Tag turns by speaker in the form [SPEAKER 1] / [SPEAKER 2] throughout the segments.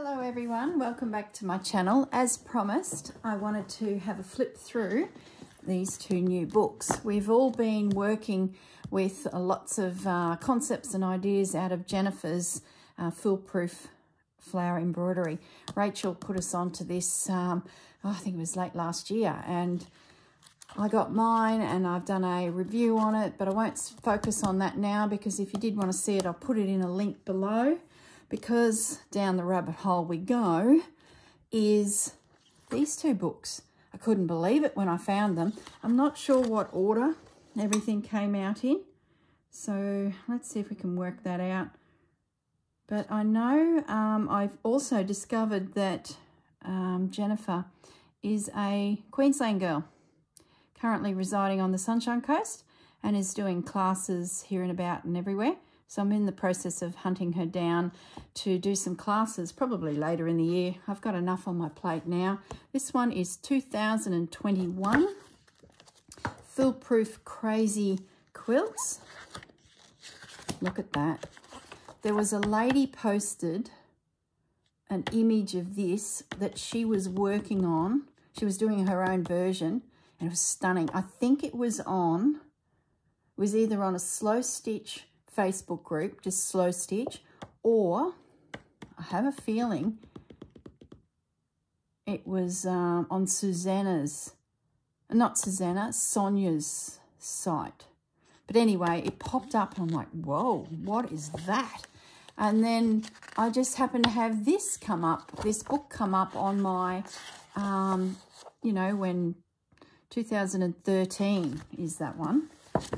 [SPEAKER 1] Hello everyone, welcome back to my channel. As promised, I wanted to have a flip through these two new books. We've all been working with uh, lots of uh, concepts and ideas out of Jennifer's uh, foolproof flower embroidery. Rachel put us onto this, um, oh, I think it was late last year, and I got mine and I've done a review on it, but I won't focus on that now because if you did want to see it, I'll put it in a link below because down the rabbit hole we go is these two books. I couldn't believe it when I found them. I'm not sure what order everything came out in. So let's see if we can work that out. But I know um, I've also discovered that um, Jennifer is a Queensland girl, currently residing on the Sunshine Coast and is doing classes here and about and everywhere. So I'm in the process of hunting her down to do some classes, probably later in the year. I've got enough on my plate now. This one is 2021 Foolproof Crazy Quilts. Look at that. There was a lady posted an image of this that she was working on. She was doing her own version and it was stunning. I think it was on, it was either on a slow stitch Facebook group, just Slow Stitch, or I have a feeling it was um, on Susanna's, not Susanna, Sonya's site. But anyway, it popped up and I'm like, whoa, what is that? And then I just happened to have this come up, this book come up on my, um, you know, when 2013 is that one.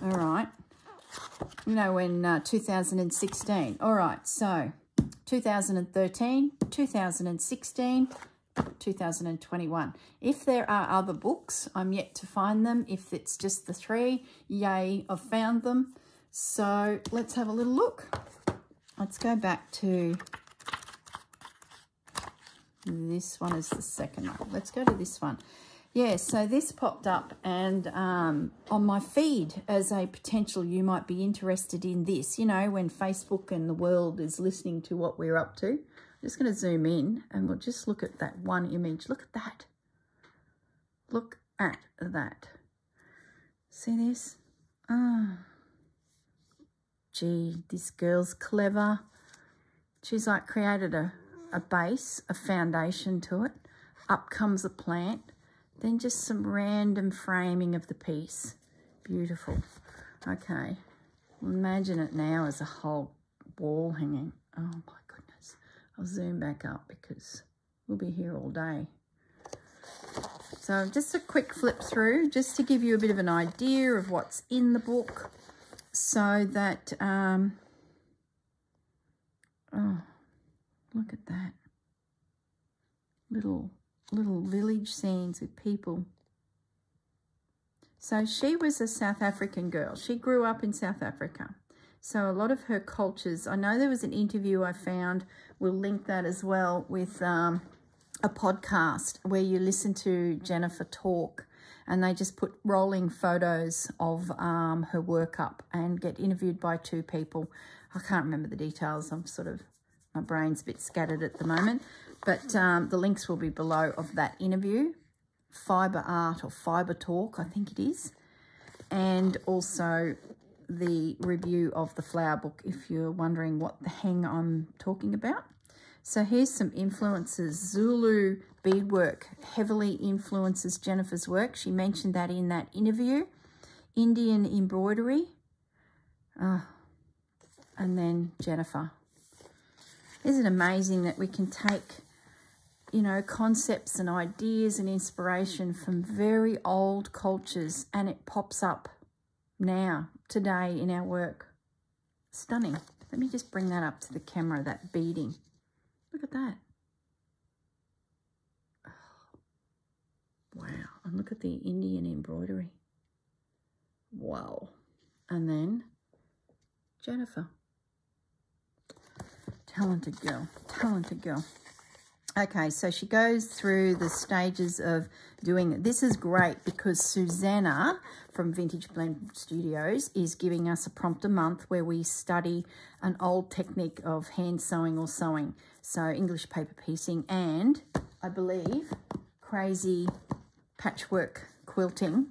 [SPEAKER 1] All right you know, in uh, 2016. All right, so 2013, 2016, 2021. If there are other books, I'm yet to find them. If it's just the three, yay, I've found them. So let's have a little look. Let's go back to this one is the second one. Let's go to this one. Yeah, so this popped up and um, on my feed as a potential you might be interested in this. You know, when Facebook and the world is listening to what we're up to. I'm just going to zoom in and we'll just look at that one image. Look at that. Look at that. See this? Oh. Gee, this girl's clever. She's like created a, a base, a foundation to it. Up comes a plant then just some random framing of the piece. Beautiful. Okay. Imagine it now as a whole wall hanging. Oh my goodness. I'll zoom back up because we'll be here all day. So just a quick flip through just to give you a bit of an idea of what's in the book so that, um, oh, look at that. Little little village scenes with people. So she was a South African girl. She grew up in South Africa. So a lot of her cultures, I know there was an interview I found, we'll link that as well with um, a podcast where you listen to Jennifer talk and they just put rolling photos of um, her work up and get interviewed by two people. I can't remember the details. I'm sort of, my brain's a bit scattered at the moment. But um, the links will be below of that interview. Fibre Art or Fibre Talk, I think it is. And also the review of the flower book if you're wondering what the hang I'm talking about. So here's some influences. Zulu beadwork heavily influences Jennifer's work. She mentioned that in that interview. Indian embroidery. Uh, and then Jennifer. Isn't it amazing that we can take you know, concepts and ideas and inspiration from very old cultures and it pops up now, today in our work. Stunning. Let me just bring that up to the camera, that beading. Look at that. Oh, wow. And look at the Indian embroidery. Wow. And then Jennifer. Talented girl. Talented girl. Okay, so she goes through the stages of doing it. This is great because Susanna from Vintage Blend Studios is giving us a prompt a month where we study an old technique of hand sewing or sewing. So English paper piecing and I believe crazy patchwork quilting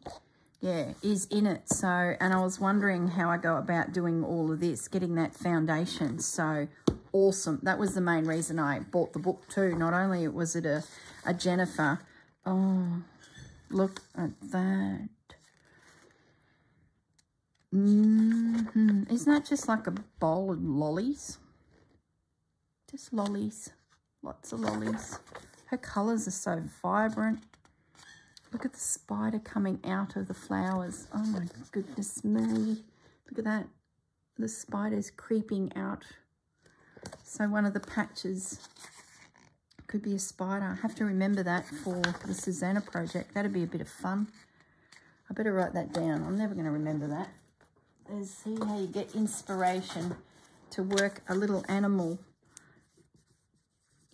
[SPEAKER 1] yeah, is in it. So, and I was wondering how I go about doing all of this, getting that foundation. So awesome. That was the main reason I bought the book too. Not only was it a, a Jennifer. Oh, look at that. Mm -hmm. Isn't that just like a bowl of lollies? Just lollies. Lots of lollies. Her colours are so vibrant. Look at the spider coming out of the flowers. Oh my goodness me. Look at that. The spider's creeping out. So one of the patches could be a spider. I have to remember that for the Susanna project. That'd be a bit of fun. I better write that down. I'm never going to remember that. Let's see how you get inspiration to work a little animal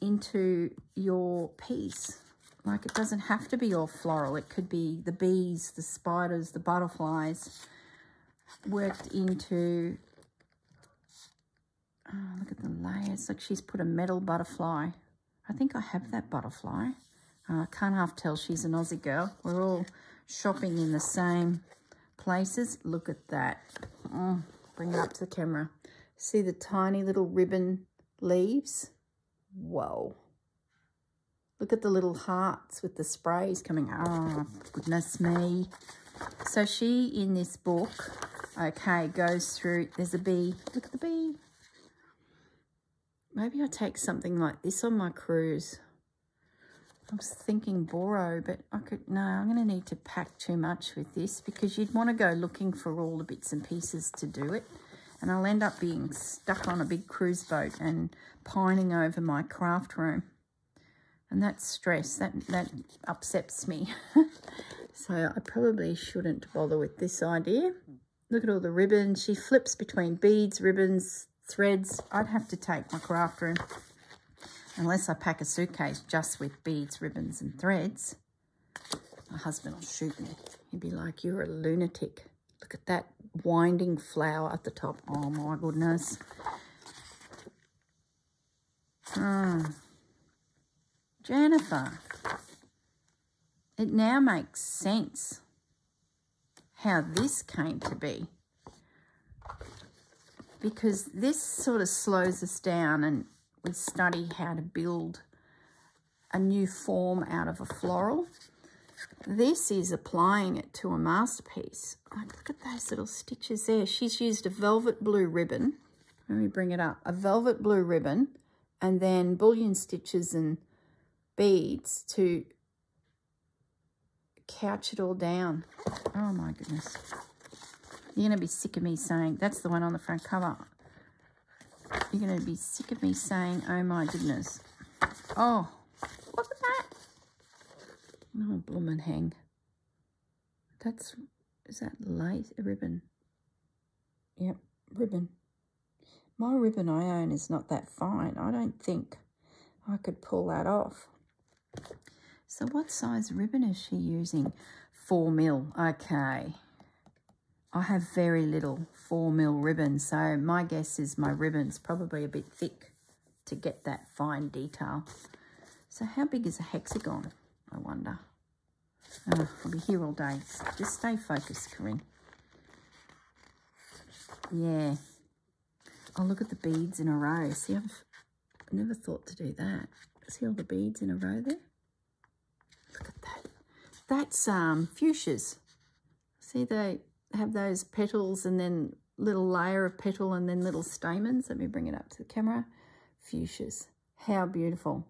[SPEAKER 1] into your piece. Like it doesn't have to be all floral. It could be the bees, the spiders, the butterflies worked into, oh, look at the layers. Like she's put a metal butterfly. I think I have that butterfly. Uh, I can't half tell she's an Aussie girl. We're all shopping in the same places. Look at that. Oh, bring it up to the camera. See the tiny little ribbon leaves? Whoa. Look at the little hearts with the sprays coming. Oh, goodness me. So she, in this book, okay, goes through, there's a bee. Look at the bee. Maybe I take something like this on my cruise. I was thinking Boro, but I could, no, I'm going to need to pack too much with this because you'd want to go looking for all the bits and pieces to do it. And I'll end up being stuck on a big cruise boat and pining over my craft room. And that's stress. That, that upsets me. so I probably shouldn't bother with this idea. Look at all the ribbons. She flips between beads, ribbons, threads. I'd have to take my craft room. Unless I pack a suitcase just with beads, ribbons and threads. My husband will shoot me. He'd be like, you're a lunatic. Look at that winding flower at the top. Oh my goodness. Hmm. Jennifer, it now makes sense how this came to be. Because this sort of slows us down and we study how to build a new form out of a floral. This is applying it to a masterpiece. Oh, look at those little stitches there. She's used a velvet blue ribbon. Let me bring it up. A velvet blue ribbon and then bullion stitches and beads to couch it all down. Oh my goodness. You're going to be sick of me saying, that's the one on the front cover. You're going to be sick of me saying, oh my goodness. Oh, look at that. Oh, bloomin' hang. That's, is that lace, a ribbon? Yep, ribbon. My ribbon I own is not that fine. I don't think I could pull that off. So what size ribbon is she using? 4 mil. Okay. I have very little 4 mil ribbon, so my guess is my ribbon's probably a bit thick to get that fine detail. So how big is a hexagon, I wonder? Oh, I'll be here all day. Just stay focused, Corrine. Yeah. Oh, look at the beads in a row. See, I've never thought to do that. See all the beads in a row there? Look at that. That's um, fuchsias. See, they have those petals and then little layer of petal and then little stamens. Let me bring it up to the camera. Fuchsias. How beautiful.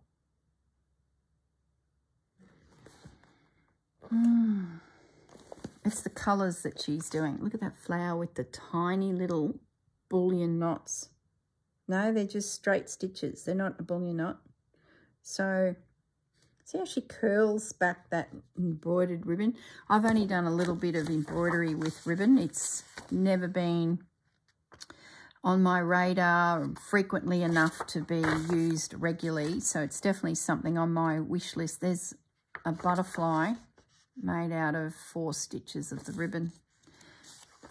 [SPEAKER 1] Mm. It's the colours that she's doing. Look at that flower with the tiny little bullion knots. No, they're just straight stitches. They're not a bullion knot. So see how she curls back that embroidered ribbon? I've only done a little bit of embroidery with ribbon. It's never been on my radar frequently enough to be used regularly. So it's definitely something on my wish list. There's a butterfly made out of four stitches of the ribbon.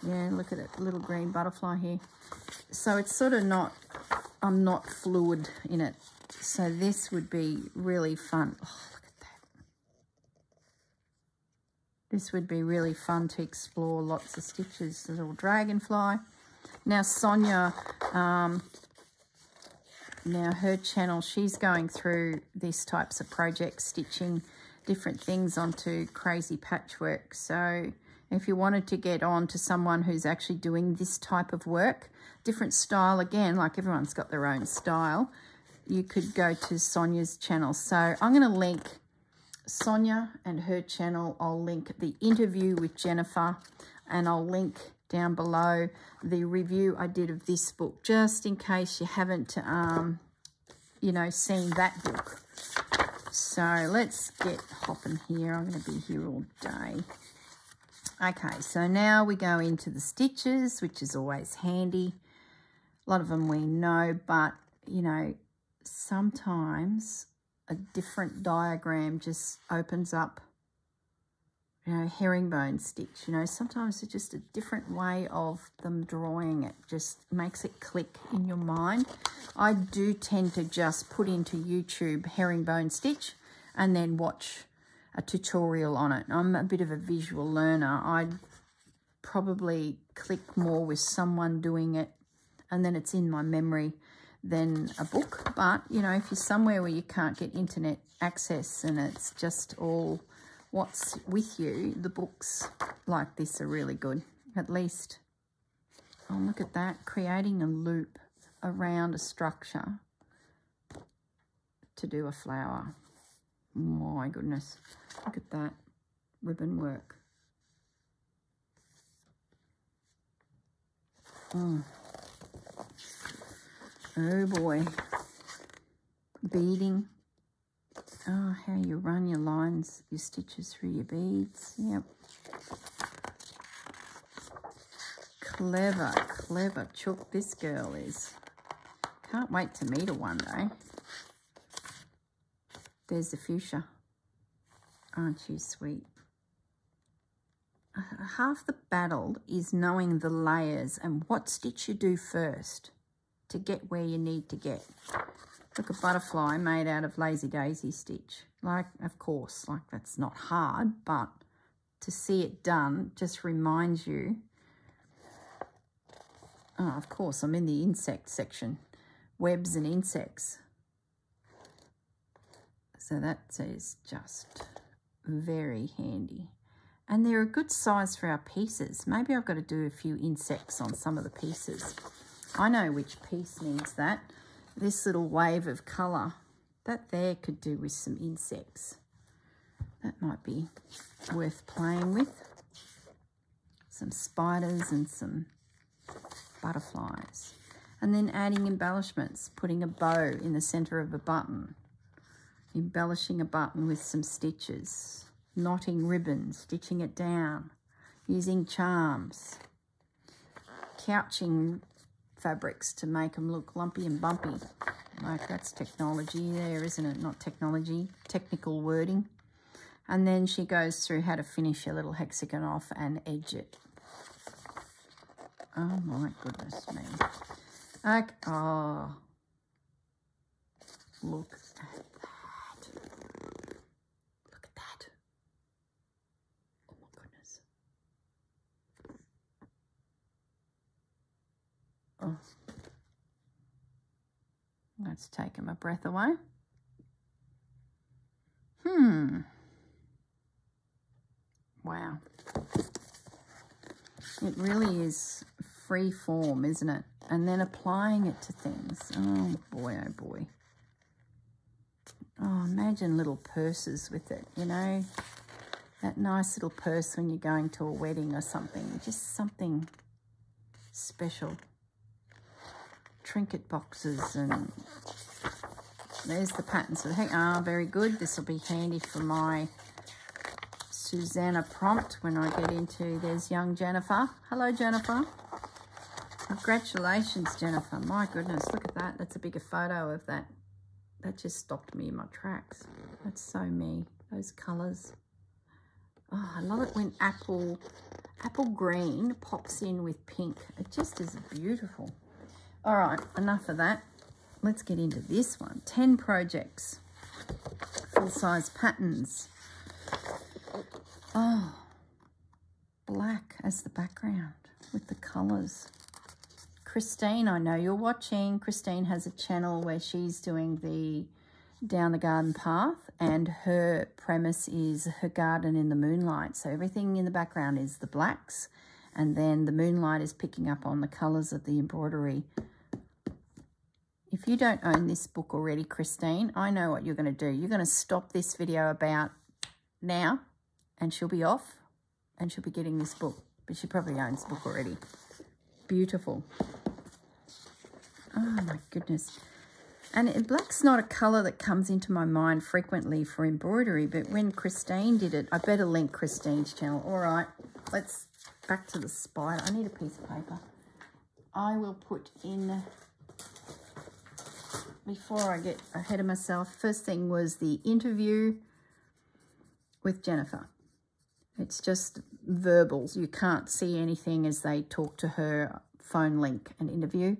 [SPEAKER 1] Yeah, look at it, little green butterfly here. So it's sort of not, I'm not fluid in it. So this would be really fun. Oh, look at that. This would be really fun to explore lots of stitches. Little dragonfly. Now Sonya, um, now her channel, she's going through these types of projects, stitching different things onto crazy patchwork. So if you wanted to get on to someone who's actually doing this type of work, different style again, like everyone's got their own style, you could go to Sonya's channel. So I'm going to link Sonya and her channel. I'll link the interview with Jennifer and I'll link down below the review I did of this book, just in case you haven't, um, you know, seen that book. So let's get hopping here. I'm going to be here all day. Okay, so now we go into the stitches, which is always handy. A lot of them we know, but, you know, sometimes a different diagram just opens up, you know, herringbone stitch. You know, sometimes it's just a different way of them drawing it. Just makes it click in your mind. I do tend to just put into YouTube herringbone stitch and then watch a tutorial on it. I'm a bit of a visual learner. I'd probably click more with someone doing it and then it's in my memory than a book. But, you know, if you're somewhere where you can't get internet access and it's just all what's with you, the books like this are really good. At least, oh, look at that, creating a loop around a structure to do a flower. My goodness. Look at that ribbon work. Oh, oh boy. Beading. Oh, how you run your lines, your stitches through your beads. Yep. Clever, clever chook this girl is. Can't wait to meet her one day. There's the fuchsia. Aren't you sweet? Half the battle is knowing the layers and what stitch you do first to get where you need to get. Look, a butterfly made out of lazy daisy stitch. Like, of course, like that's not hard, but to see it done just reminds you. Oh, of course, I'm in the insect section. Webs and insects. So that is just very handy. And they're a good size for our pieces. Maybe I've got to do a few insects on some of the pieces. I know which piece needs that. This little wave of colour, that there could do with some insects. That might be worth playing with. Some spiders and some butterflies. And then adding embellishments, putting a bow in the centre of a button embellishing a button with some stitches, knotting ribbon, stitching it down, using charms, couching fabrics to make them look lumpy and bumpy. Like that's technology there, isn't it? Not technology, technical wording. And then she goes through how to finish a little hexagon off and edge it. Oh my goodness me. Okay. Oh, look Oh. That's taken my breath away. Hmm. Wow. It really is free form, isn't it? And then applying it to things. Oh, boy, oh, boy. Oh, imagine little purses with it, you know? That nice little purse when you're going to a wedding or something. Just something special trinket boxes and there's the patterns for the heck. Ah, very good. This will be handy for my Susanna prompt when I get into, there's young Jennifer. Hello, Jennifer. Congratulations, Jennifer. My goodness, look at that. That's a bigger photo of that. That just stopped me in my tracks. That's so me. Those colours. Oh, I love it when apple apple green pops in with pink. It just is beautiful. All right, enough of that. Let's get into this one. 10 projects. Full-size patterns. Oh, black as the background with the colours. Christine, I know you're watching. Christine has a channel where she's doing the down the garden path and her premise is her garden in the moonlight. So everything in the background is the blacks and then the moonlight is picking up on the colours of the embroidery. If you don't own this book already, Christine, I know what you're going to do. You're going to stop this video about now and she'll be off and she'll be getting this book. But she probably owns the book already. Beautiful. Oh my goodness. And black's not a colour that comes into my mind frequently for embroidery, but when Christine did it, I better link Christine's channel. All right, let's back to the spider. I need a piece of paper. I will put in, before I get ahead of myself, first thing was the interview with Jennifer. It's just verbals. You can't see anything as they talk to her phone link and interview.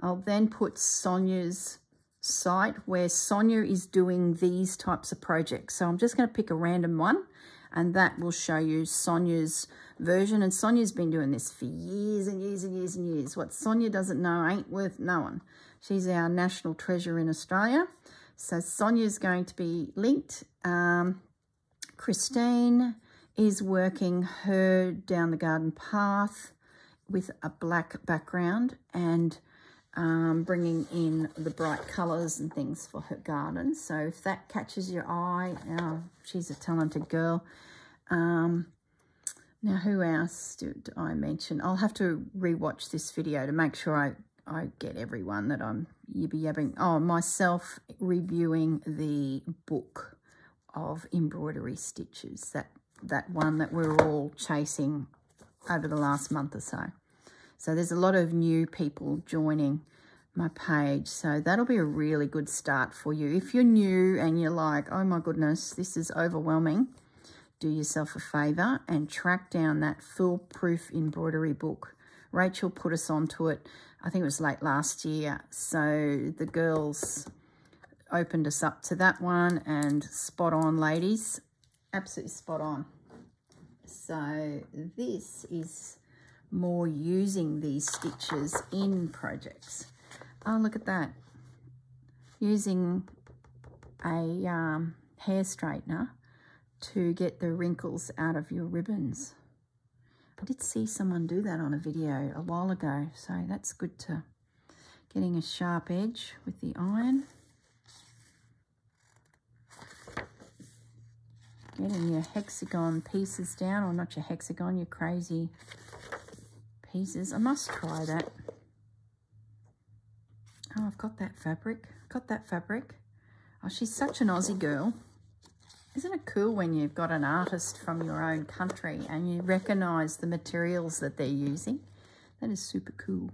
[SPEAKER 1] I'll then put Sonya's site where Sonya is doing these types of projects. So I'm just going to pick a random one and that will show you Sonya's version. And Sonya's been doing this for years and years and years and years. What Sonya doesn't know ain't worth knowing. She's our national treasure in Australia. So Sonya's going to be linked. Um, Christine is working her down the garden path with a black background and um, bringing in the bright colours and things for her garden. So if that catches your eye, oh, she's a talented girl. Um, now, who else did I mention? I'll have to rewatch this video to make sure I, I get everyone that I'm yibby yabbing. Oh, myself reviewing the book of embroidery stitches, that, that one that we're all chasing over the last month or so. So there's a lot of new people joining my page. So that'll be a really good start for you. If you're new and you're like, oh my goodness, this is overwhelming, do yourself a favour and track down that foolproof embroidery book. Rachel put us onto it, I think it was late last year. So the girls opened us up to that one and spot on, ladies. Absolutely spot on. So this is more using these stitches in projects. Oh, look at that. Using a um, hair straightener to get the wrinkles out of your ribbons. I did see someone do that on a video a while ago, so that's good to getting a sharp edge with the iron. Getting your hexagon pieces down, or not your hexagon, your crazy pieces. I must try that. Oh, I've got that fabric. Got that fabric. Oh, she's such an Aussie girl. Isn't it cool when you've got an artist from your own country and you recognise the materials that they're using? That is super cool.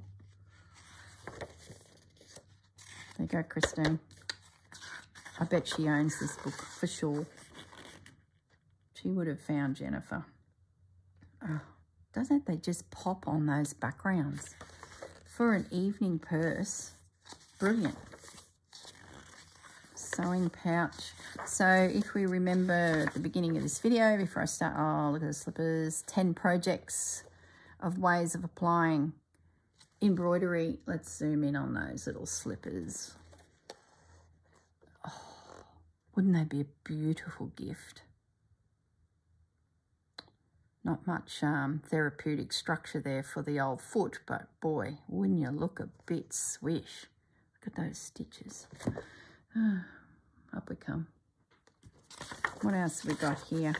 [SPEAKER 1] There you go, Christine. I bet she owns this book for sure. She would have found Jennifer. Oh, doesn't they just pop on those backgrounds? For an evening purse, brilliant. Sewing pouch. So if we remember the beginning of this video, before I start, oh, look at the slippers, 10 projects of ways of applying embroidery. Let's zoom in on those little slippers. Oh, wouldn't they be a beautiful gift? Not much um, therapeutic structure there for the old foot, but boy, wouldn't you look a bit swish. Look at those stitches. up we come. What else have we got here?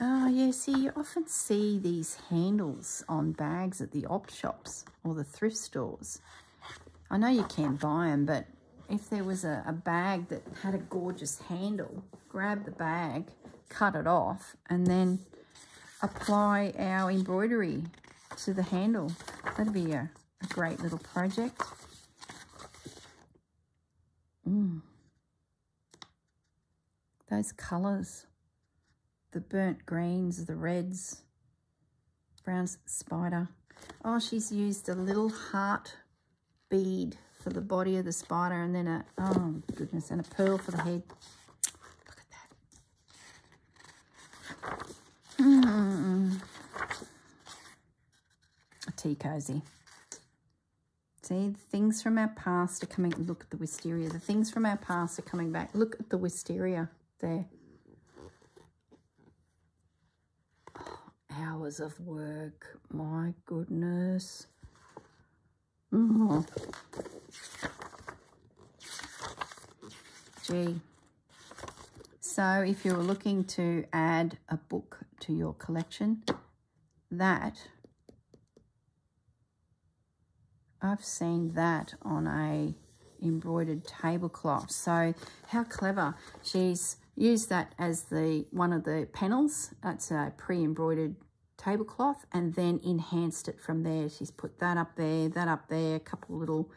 [SPEAKER 1] Oh, yeah, see, you often see these handles on bags at the op shops or the thrift stores. I know you can't buy them, but if there was a, a bag that had a gorgeous handle, grab the bag, cut it off, and then apply our embroidery to the handle. That'd be a a great little project. Those colours, the burnt greens, the reds, brown spider. Oh, she's used a little heart bead for the body of the spider and then a, oh goodness, and a pearl for the head. Look at that. Mm. A tea cozy. See, things from our past are coming. Look at the wisteria. The things from our past are coming back. Look at the wisteria there. Hours of work. My goodness. Oh. Gee. So if you're looking to add a book to your collection, that I've seen that on a embroidered tablecloth. So how clever. She's used that as the one of the panels. That's a pre-embroidered tablecloth and then enhanced it from there. She's put that up there, that up there, a couple little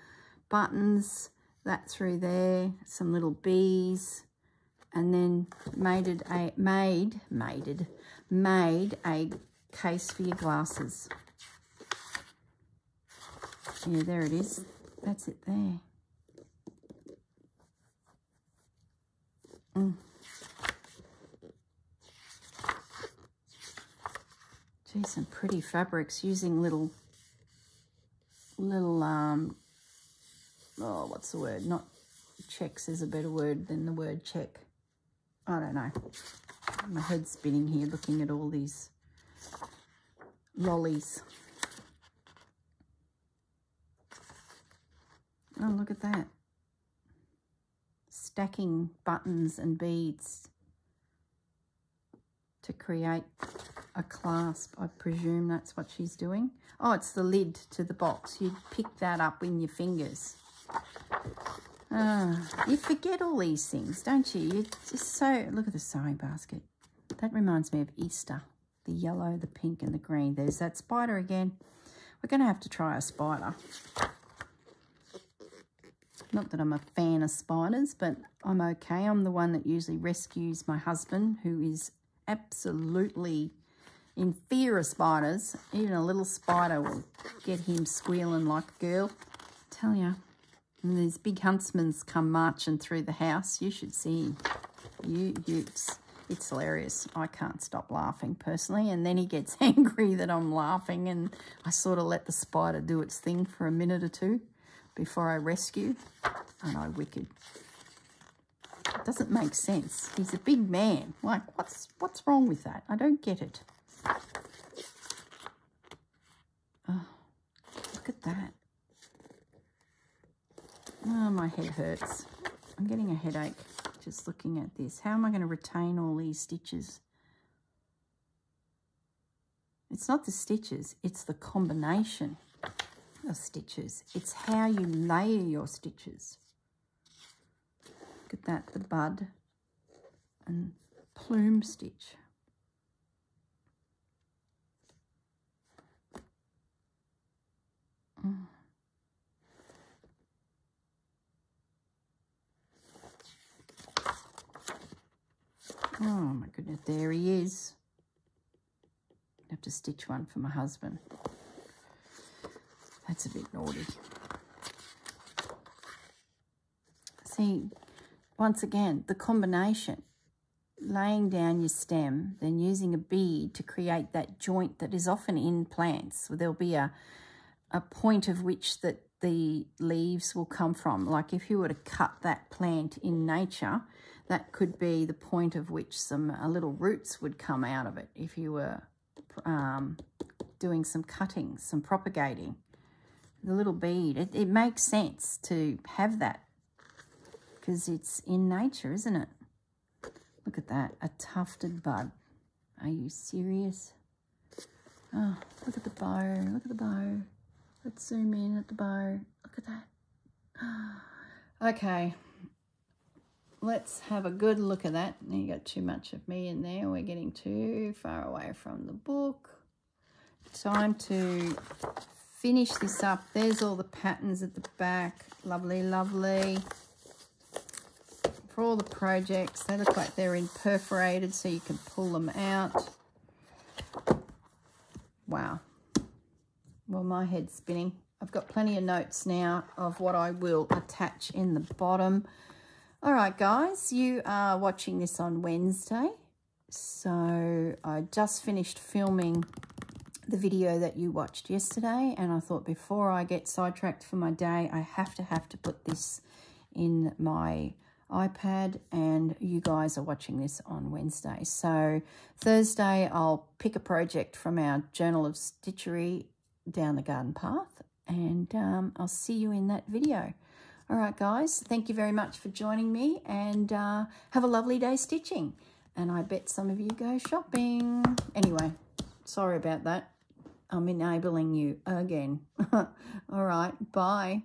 [SPEAKER 1] buttons, that through there, some little bees, and then made it a made made made a case for your glasses. Yeah, there it is. That's it there. Mm. Some pretty fabrics using little, little, um, oh, what's the word? Not checks is a better word than the word check. I don't know. My head's spinning here looking at all these lollies. Oh, look at that. Stacking buttons and beads to create a clasp. I presume that's what she's doing. Oh, it's the lid to the box. You pick that up in your fingers. Ah, you forget all these things, don't you? You just so... Look at the sewing basket. That reminds me of Easter. The yellow, the pink and the green. There's that spider again. We're going to have to try a spider. Not that I'm a fan of spiders, but I'm okay. I'm the one that usually rescues my husband, who is absolutely in fear of spiders. Even a little spider will get him squealing like a girl. I tell you. And these big huntsmen's come marching through the house. You should see him. You, you, it's, hilarious. I can't stop laughing personally. And then he gets angry that I'm laughing and I sort of let the spider do its thing for a minute or two before I rescue. And I wicked. It doesn't make sense. He's a big man. Like, what's what's wrong with that? I don't get it. Oh, look at that. Oh, my head hurts. I'm getting a headache just looking at this. How am I going to retain all these stitches? It's not the stitches, it's the combination of stitches. It's how you layer your stitches. Look at that, the bud and plume stitch. Mm. Oh my goodness, there he is. I have to stitch one for my husband. That's a bit naughty. See, once again, the combination, laying down your stem, then using a bead to create that joint that is often in plants. So there'll be a, a point of which that the leaves will come from. Like if you were to cut that plant in nature, that could be the point of which some uh, little roots would come out of it if you were um, doing some cutting, some propagating the little bead. It, it makes sense to have that because it's in nature, isn't it? Look at that, a tufted bud. Are you serious? Oh, look at the bow, look at the bow. Let's zoom in at the bow. Look at that. okay, let's have a good look at that. You got too much of me in there. We're getting too far away from the book. Time to finish this up. There's all the patterns at the back. Lovely, lovely. For all the projects, they look like they're in perforated so you can pull them out. Wow. Well, my head's spinning. I've got plenty of notes now of what I will attach in the bottom. All right, guys, you are watching this on Wednesday. So I just finished filming the video that you watched yesterday and I thought before I get sidetracked for my day, I have to have to put this in my iPad and you guys are watching this on Wednesday. So Thursday, I'll pick a project from our Journal of Stitchery down the garden path and um, I'll see you in that video. All right, guys, thank you very much for joining me and uh, have a lovely day stitching. And I bet some of you go shopping. Anyway, sorry about that. I'm enabling you again. All right, bye.